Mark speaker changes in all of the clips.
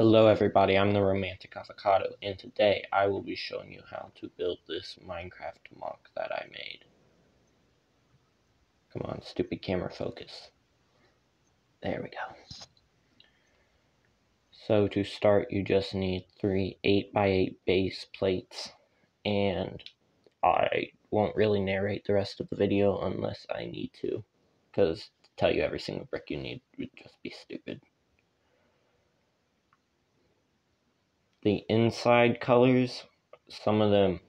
Speaker 1: Hello everybody, I'm the Romantic Avocado, and today I will be showing you how to build this Minecraft MOC that I made. Come on, stupid camera focus. There we go. So to start, you just need three 8x8 base plates, and I won't really narrate the rest of the video unless I need to, because to tell you every single brick you need would just be stupid. The inside colors, some of them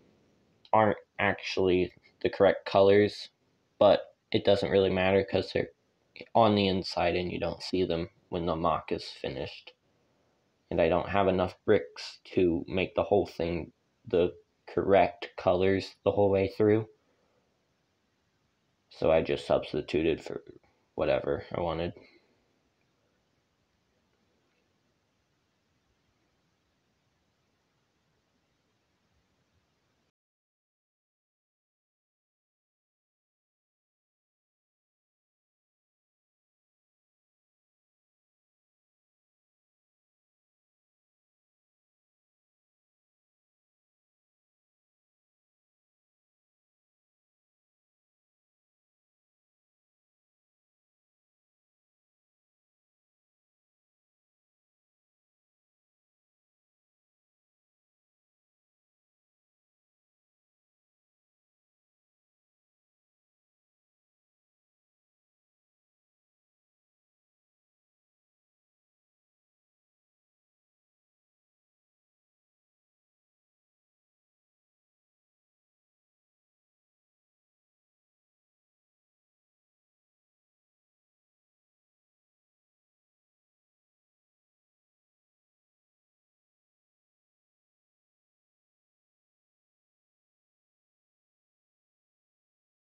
Speaker 1: aren't actually the correct colors, but it doesn't really matter because they're on the inside and you don't see them when the MOC is finished. And I don't have enough bricks to make the whole thing the correct colors the whole way through. So I just substituted for whatever I wanted.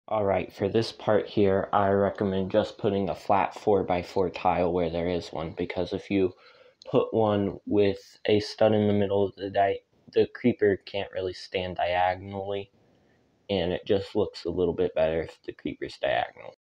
Speaker 1: Alright, for this part here, I recommend just putting a flat 4x4 tile where there is one, because if you put one with a stud in the middle of the the creeper can't really stand diagonally, and it just looks a little bit better if the creeper's diagonal.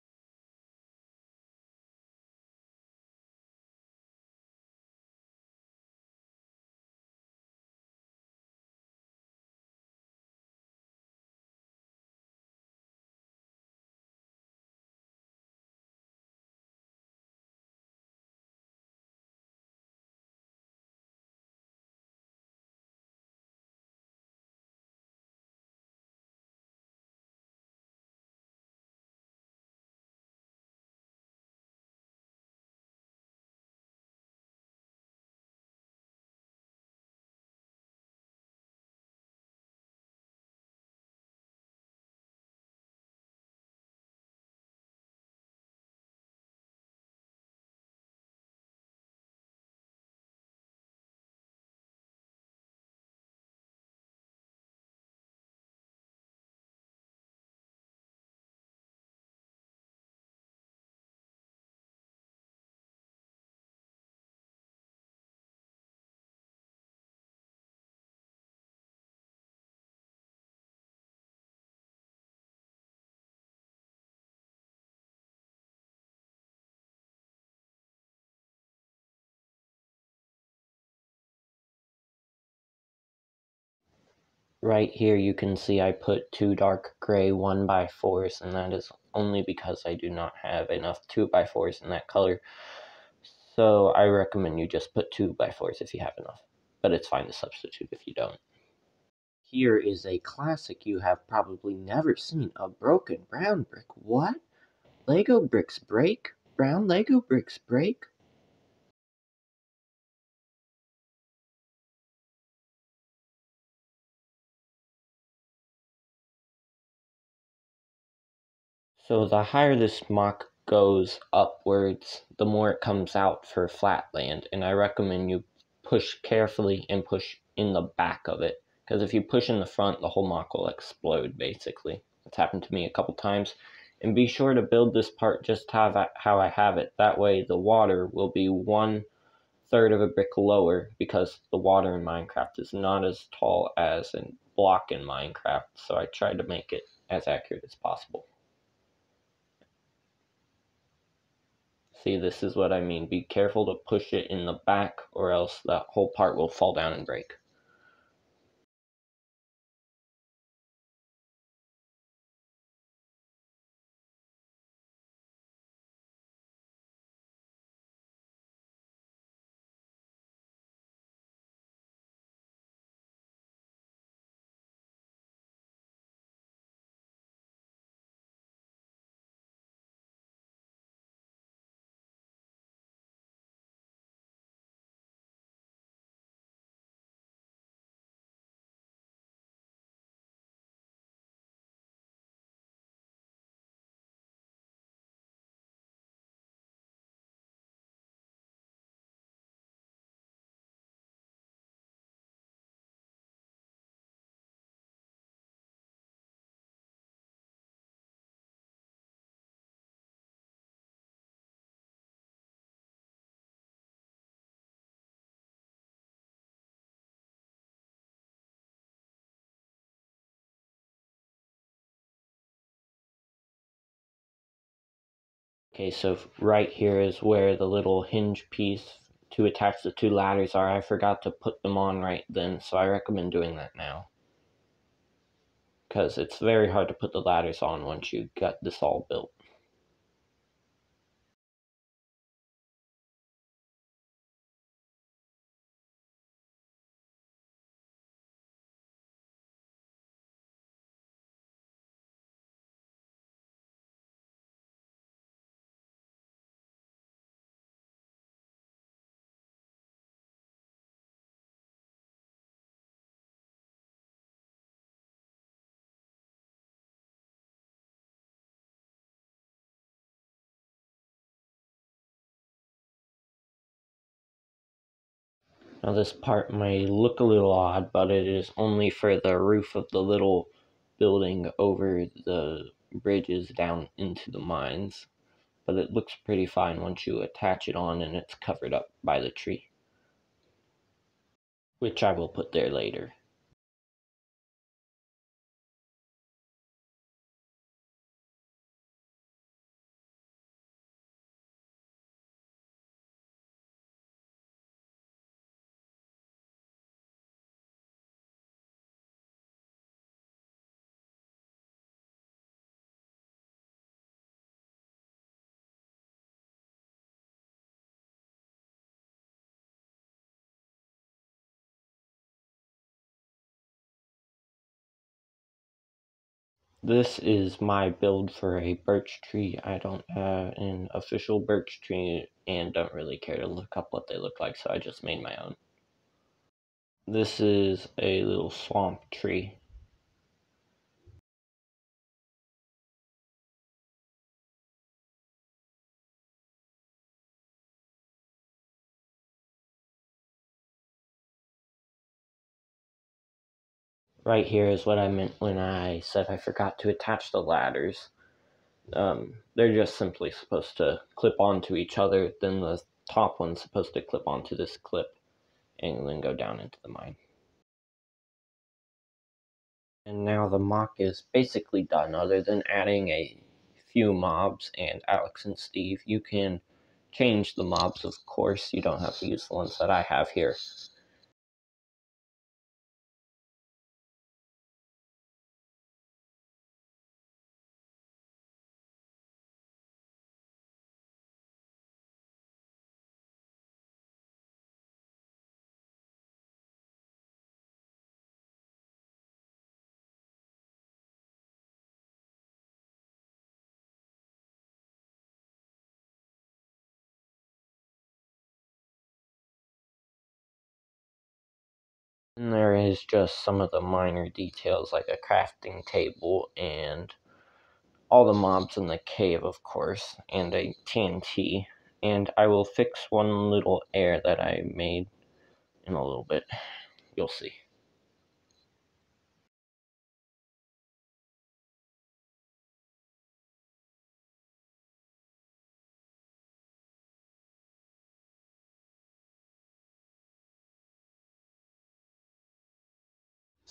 Speaker 1: Right here you can see I put two dark gray 1x4s and that is only because I do not have enough 2x4s in that color. So I recommend you just put 2x4s if you have enough, but it's fine to substitute if you don't. Here is a classic you have probably never seen, a broken brown brick. What? Lego bricks break? Brown Lego bricks break? So the higher this MOC goes upwards, the more it comes out for flat land. And I recommend you push carefully and push in the back of it. Because if you push in the front, the whole MOC will explode, basically. It's happened to me a couple times. And be sure to build this part just how, I have it. That way the water will be one third of a brick lower because the water in Minecraft is not as tall as a block in Minecraft. So I tried to make it as accurate as possible. See, this is what I mean. Be careful to push it in the back or else that whole part will fall down and break. Okay, so right here is where the little hinge piece to attach the two ladders are. I forgot to put them on right then, so I recommend doing that now. Because it's very hard to put the ladders on once you got this all built. Now this part may look a little odd, but it is only for the roof of the little building over the bridges down into the mines. But it looks pretty fine once you attach it on and it's covered up by the tree. Which I will put there later. This is my build for a birch tree. I don't have an official birch tree and don't really care to look up what they look like, so I just made my own. This is a little swamp tree. Right here is what I meant when I said I forgot to attach the ladders. Um, they're just simply supposed to clip onto each other, then the top one's supposed to clip onto this clip and then go down into the mine. And now the MOC is basically done, other than adding a few mobs and Alex and Steve. You can change the mobs, of course. You don't have to use the ones that I have here. And there is just some of the minor details like a crafting table and all the mobs in the cave, of course, and a TNT. And I will fix one little air that I made in a little bit. You'll see.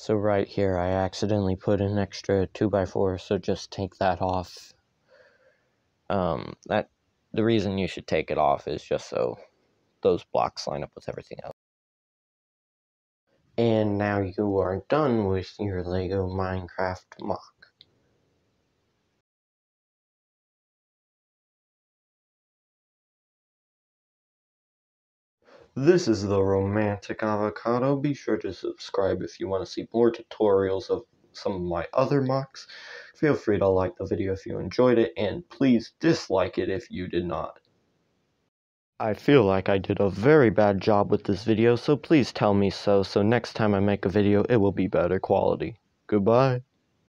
Speaker 1: So right here, I accidentally put an extra 2x4, so just take that off. Um, that the reason you should take it off is just so those blocks line up with everything else. And now you are done with your LEGO Minecraft MOC. This is the Romantic Avocado. Be sure to subscribe if you want to see more tutorials of some of my other MOCs. Feel free to like the video if you enjoyed it, and please dislike it if you did not. I feel like I did a very bad job with this video, so please tell me so, so next time I make a video it will be better quality. Goodbye.